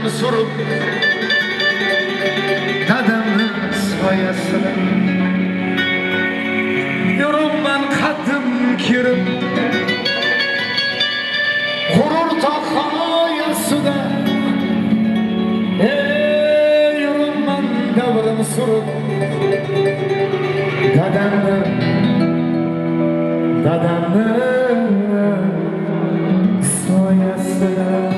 Alın sorup Dadamın soyasını Yorumdan kattım kirim Kurur ta hayasına Ey yorumdan davran sorup Dadamın Dadamın soyasına